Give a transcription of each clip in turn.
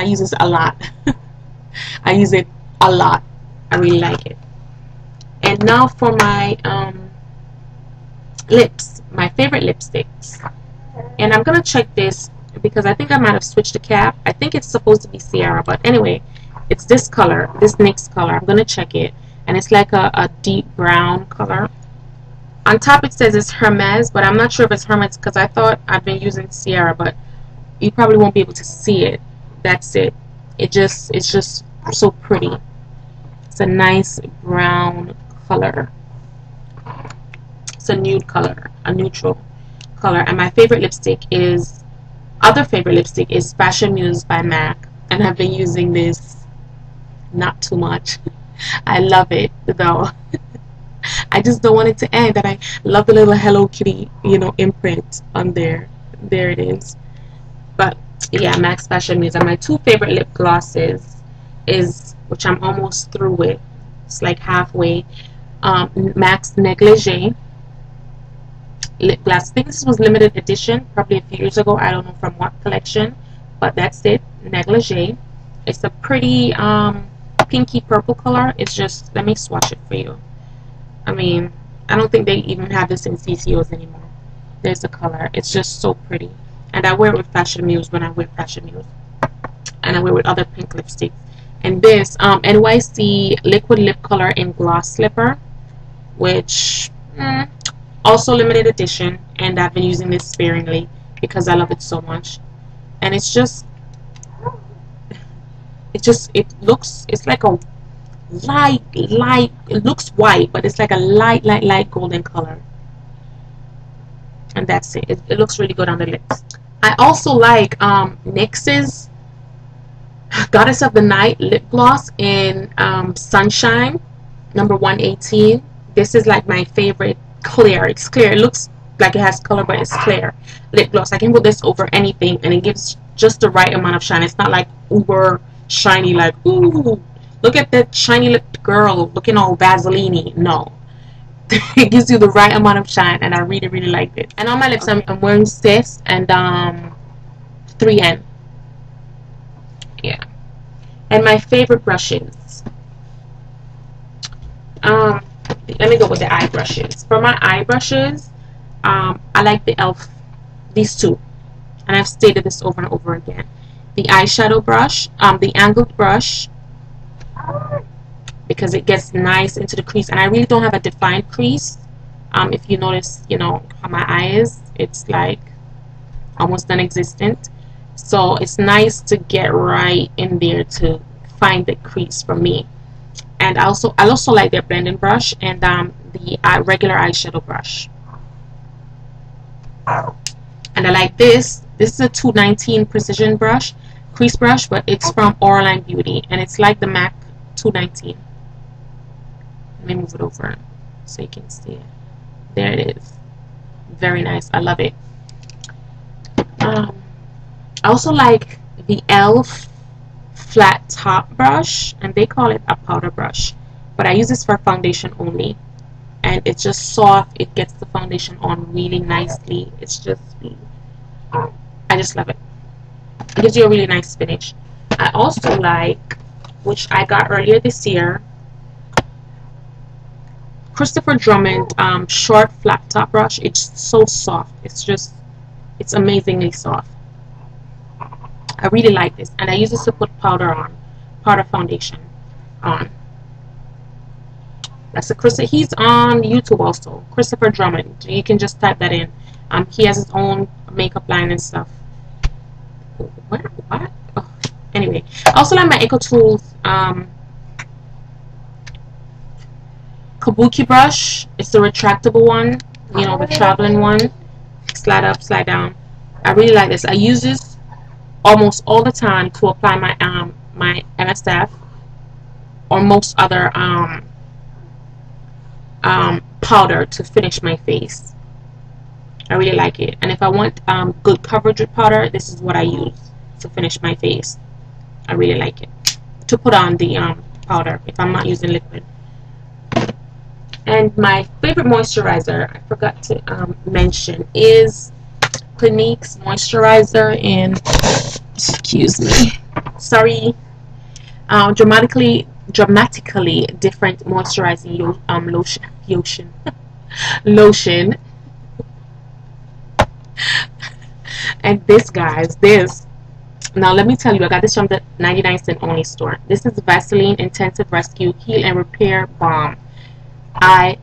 I use this a lot. I use it a lot. I really like it. And now for my um, lips, my favorite lipsticks. And I'm gonna check this because I think I might have switched the cap. I think it's supposed to be Sierra, but anyway, it's this color, this next color. I'm gonna check it, and it's like a, a deep brown color. On top it says it's Hermes, but I'm not sure if it's Hermes because I thought I've been using Sierra, but you probably won't be able to see it. That's it. It just it's just so pretty. It's a nice brown color. It's a nude color, a neutral color. And my favorite lipstick is other favorite lipstick is Fashion Muse by MAC, and I've been using this not too much. I love it though. I just don't want it to end. And I love the little Hello Kitty, you know, imprint on there. There it is. But yeah, MAC's Fashion Muse. My two favorite lip glosses is, which I'm almost through with. It's like halfway. Um, MAC's Negligee lip gloss. I think this was limited edition, probably a few years ago. I don't know from what collection, but that's it. Negligee. It's a pretty um, pinky purple color. It's just, let me swatch it for you. I mean, I don't think they even have this in CCOs anymore. There's the color. It's just so pretty. And I wear it with Fashion Muse when I wear Fashion Muse. And I wear it with other pink lipsticks. And this um, NYC Liquid Lip Color in Gloss Slipper, which mm, also limited edition. And I've been using this sparingly because I love it so much. And it's just, it just, it looks, it's like a light, light, it looks white, but it's like a light, light, light golden color. And that's it. It, it looks really good on the lips. I also like um, NYX's Goddess of the Night lip gloss in um, Sunshine, number 118. This is like my favorite clear. It's clear. It looks like it has color, but it's clear lip gloss. I can put this over anything, and it gives just the right amount of shine. It's not like uber shiny, like, ooh, Look at that shiny lipped girl looking all Vaseline. No. it gives you the right amount of shine and I really really like it. And on my lips. I'm, I'm, wearing Sis and um 3N. Yeah. And my favorite brushes. Um let me go with the eye brushes. For my eye brushes, um, I like the e.l.f. These two. And I've stated this over and over again. The eyeshadow brush, um, the angled brush, because it gets nice into the crease. And I really don't have a defined crease. Um, if you notice you know how my eye is it's like almost non-existent. So it's nice to get right in there to find the crease for me. And also I also like their blending brush and um, the uh, regular eyeshadow brush. And I like this. This is a 219 precision brush crease brush but it's from Auraline Beauty and it's like the MAC 219 let me move it over so you can see it. There it is. Very nice. I love it. Um, I also like the e.l.f. flat top brush and they call it a powder brush but I use this for foundation only. And it's just soft. It gets the foundation on really nicely. It's just I just love it. It gives you a really nice finish. I also like which I got earlier this year. Christopher Drummond um, short flat top brush. It's so soft. It's just, it's amazingly soft. I really like this. And I use this to put powder on, powder foundation on. That's a Chris. He's on YouTube also. Christopher Drummond. You can just type that in. Um, he has his own makeup line and stuff. What? What? anyway I also like my EcoTools um, kabuki brush it's the retractable one you know the traveling one. Slide up slide down. I really like this. I use this almost all the time to apply my um my MSF or most other um um powder to finish my face. I really like it. And if I want um, good coverage with powder this is what I use to finish my face. I really like it. To put on the um, powder if I'm not using liquid and my favorite moisturizer I forgot to um, mention is Clinique's moisturizer in excuse me sorry uh, dramatically dramatically different moisturizing um, lotion lotion lotion. And this guys this now let me tell you i got this from the 99 cent only store. This is vaseline intensive rescue heal and repair balm i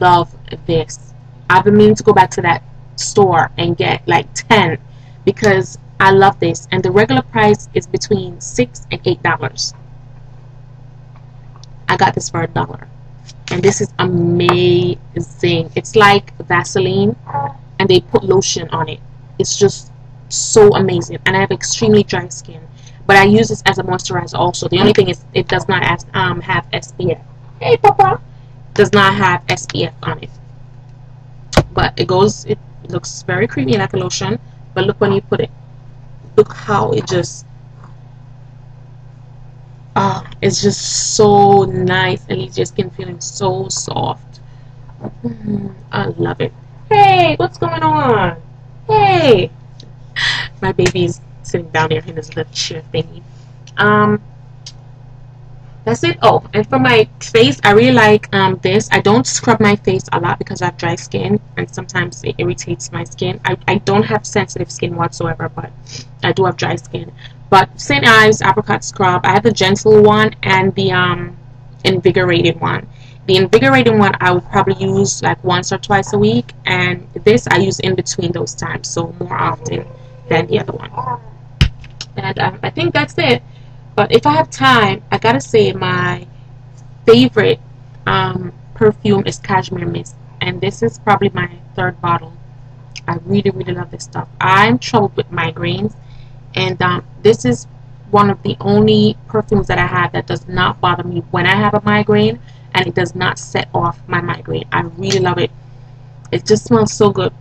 love this. I've been meaning to go back to that store and get like 10 because i love this and the regular price is between six and eight dollars. I got this for a dollar and this is amazing. It's like vaseline and they put lotion on it. It's just so amazing and I have extremely dry skin but I use this as a moisturizer also. The only thing is it does not um, have SPF hey papa does not have SPF on it. But it goes it looks very creamy like a lotion but look when you put it. Look how it just ah it's just so nice and leaves your skin feeling so soft. Mm, I love it. Hey what's going on? Hey! My baby's sitting down there in his little chair thingy. Um, that's it. Oh, and for my face, I really like um, this. I don't scrub my face a lot because I have dry skin and sometimes it irritates my skin. I, I don't have sensitive skin whatsoever, but I do have dry skin. But St. Ives Apricot Scrub, I have the gentle one and the um, invigorated one. The invigorating one I would probably use like once or twice a week, and this I use in between those times, so more often than the other one. And um, I think that's it. But if I have time, I gotta say my favorite um, perfume is Cashmere Mist. And this is probably my third bottle. I really, really love this stuff. I'm troubled with migraines. And um, this is one of the only perfumes that I have that does not bother me when I have a migraine. And it does not set off my migraine. I really love it. It just smells so good.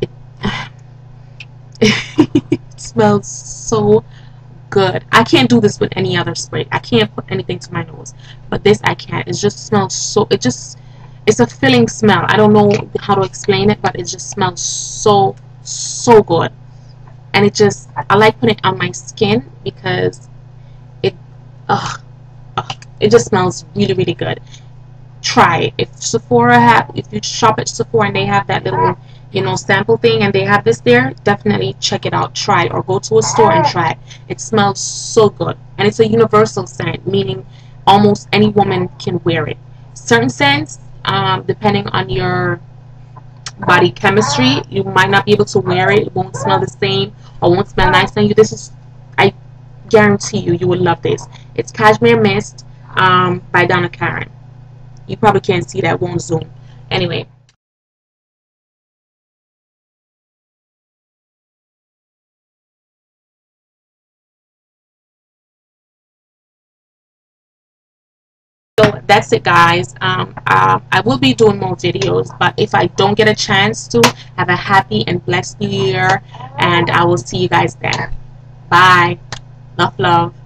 it smells so good. I can't do this with any other spray. I can't put anything to my nose. But this I can. It just smells so, it just, it's a filling smell. I don't know how to explain it, but it just smells so, so good. And it just, I like putting it on my skin because it, ugh, ugh, it just smells really, really good. Try it. If Sephora have, if you shop at Sephora and they have that little you know sample thing and they have this there definitely check it out. Try it or go to a store and try it. It smells so good. And it's a universal scent meaning almost any woman can wear it. Certain scents um, depending on your body chemistry you might not be able to wear it. It won't smell the same or won't smell nice on you. This is I guarantee you you will love this. It's Cashmere Mist um, by Donna Karan you probably can't see that. Won't zoom. Anyway that's it guys. Um, uh, I will be doing more videos but if I don't get a chance to have a happy and blessed new year and I will see you guys then. Bye. Love love